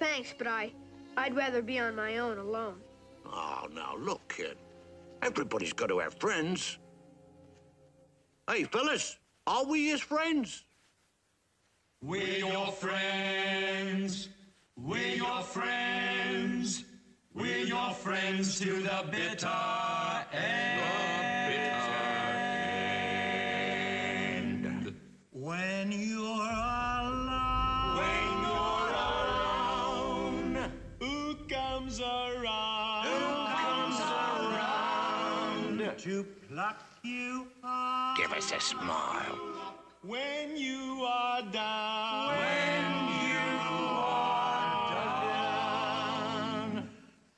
Thanks, but I, I'd rather be on my own alone. Oh, now look, kid. Everybody's got to have friends. Hey, fellas, are we his friends? We're your friends. We're your friends. We're your friends to the bitter end. When you're comes around? comes around. to pluck you up Give us a smile. when you are down. When you are down.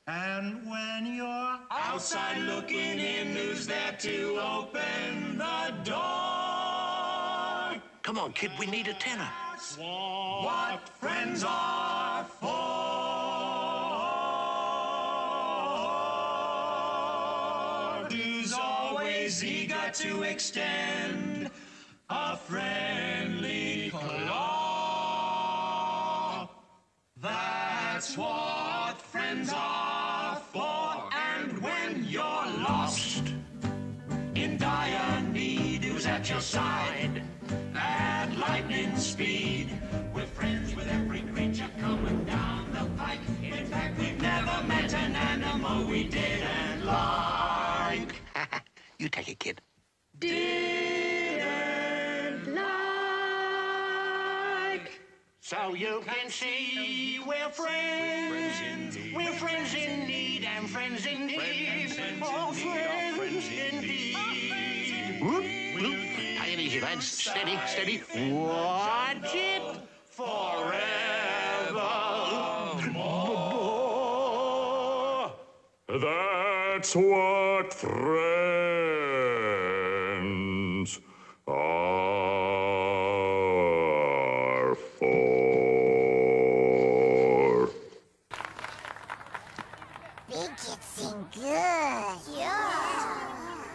And when you're Outside looking in, who's there to open the door? Come on, kid, we need a tenor. What friends are for. Who's always eager to extend a friendly claw. That's what friends are for. And when you're lost in dire need, who's at your side at lightning speed? We're friends with every creature coming down the pike. In fact, we've never met an animal we didn't like. you take it, kid. Didn't like. So you can see we're friends. We're friends in need and friends in need. Oh, friends indeed. Whoop, whoop. Take it easy, lads. Steady, steady. Watch it forevermore. That's what friends are for. Think it's good. Yeah.